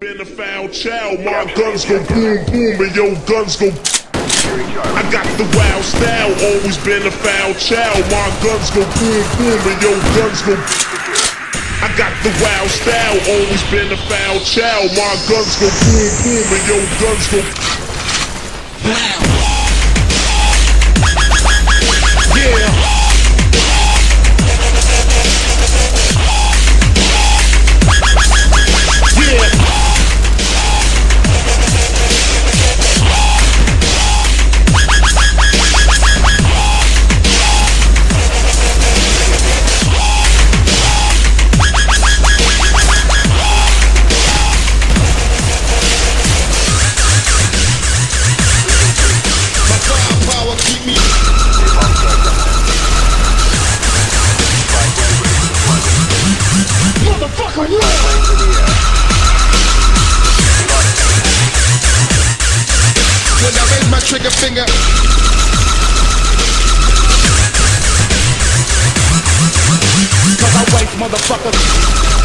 Been a foul child, my guns go boom boom and your guns go. I got the wild style, always been a foul child. My guns go boom boom and your guns go. I got the wild style, always been a foul child. My guns go boom boom and your guns go. Yeah. My trigger finger. Cause I wait, motherfucker.